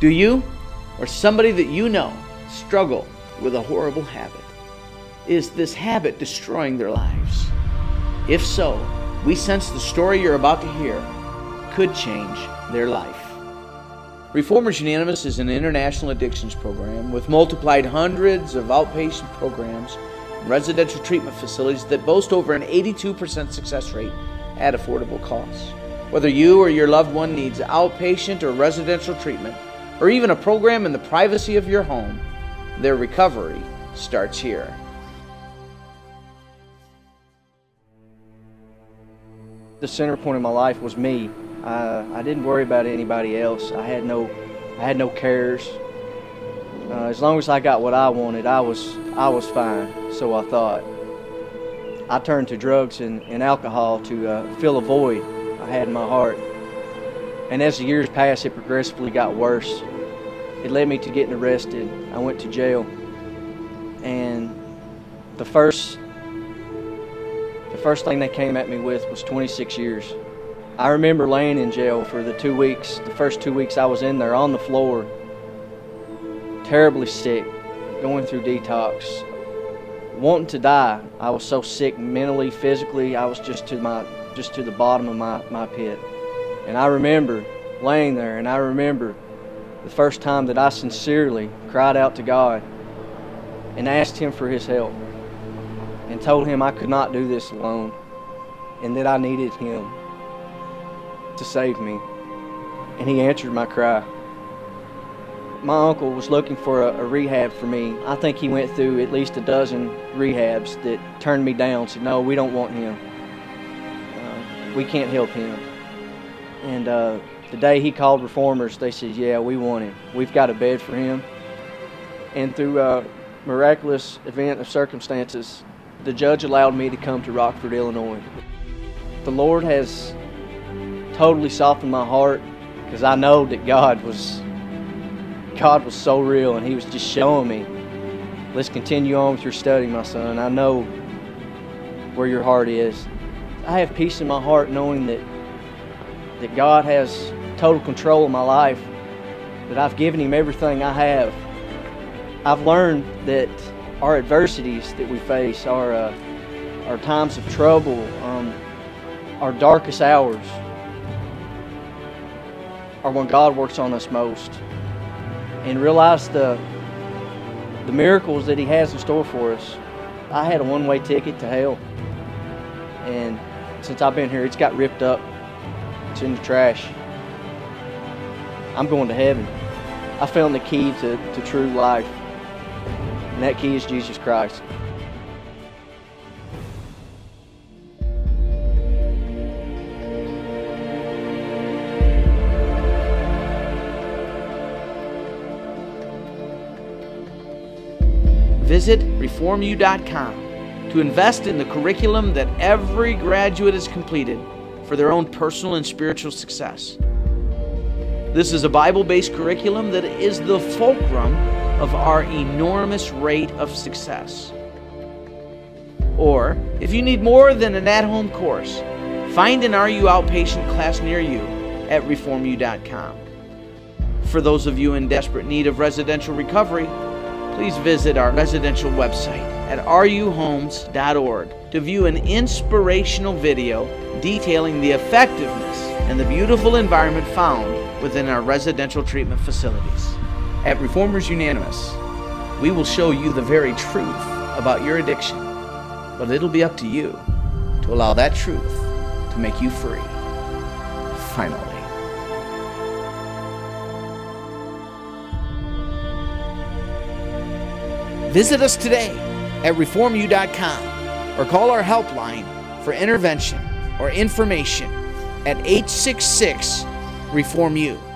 Do you or somebody that you know struggle with a horrible habit? Is this habit destroying their lives? If so, we sense the story you're about to hear could change their life. Reformers Unanimous is an international addictions program with multiplied hundreds of outpatient programs and residential treatment facilities that boast over an 82% success rate at affordable costs. Whether you or your loved one needs outpatient or residential treatment, or even a program in the privacy of your home, their recovery starts here. The center point of my life was me. I, I didn't worry about anybody else. I had no, I had no cares. Uh, as long as I got what I wanted, I was, I was fine. So I thought. I turned to drugs and, and alcohol to uh, fill a void I had in my heart. And as the years passed, it progressively got worse. It led me to getting arrested. I went to jail. And the first the first thing they came at me with was 26 years. I remember laying in jail for the two weeks, the first two weeks I was in there on the floor, terribly sick, going through detox, wanting to die. I was so sick mentally, physically, I was just to my just to the bottom of my, my pit. And I remember laying there and I remember the first time that I sincerely cried out to God and asked him for his help and told him I could not do this alone and that I needed him to save me. And he answered my cry. My uncle was looking for a, a, rehab for me. I think he went through at least a dozen rehabs that turned me down, said, No, we don't want him. Uh, we can't help him. And uh, the day he called reformers, they said, Yeah, we want him. We've got a bed for him. And through a miraculous event of circumstances, the judge allowed me to come to Rockford, Illinois. The Lord has totally softened my heart because I know that God was God was so real and he was just showing me let's continue on with your study my son I know where your heart is I have peace in my heart knowing that that God has total control of my life that I've given him everything I have I've learned that our adversities that we face our uh, our times of trouble um, our darkest hours are when God works on us most and realize the the miracles that he has in store for us. I had a one-way ticket to hell. And since I've been here, it's got ripped up. It's in the trash. I'm going to heaven. I found the key to, to true life. And that key is Jesus Christ. Visit reformu.com to invest in the curriculum that every graduate has completed for their own personal and spiritual success. This is a Bible based curriculum that is the fulcrum of our enormous rate of success. Or, if you need more than an at home course, find an RU outpatient class near you at reformu.com. For those of you in desperate need of residential recovery, please visit our residential website at ruhomes.org to view an inspirational video detailing the effectiveness and the beautiful environment found within our residential treatment facilities. At Reformers Unanimous, we will show you the very truth about your addiction, but it'll be up to you to allow that truth to make you free. Finally. Visit us today at reformu.com or call our helpline for intervention or information at 866 Reform You.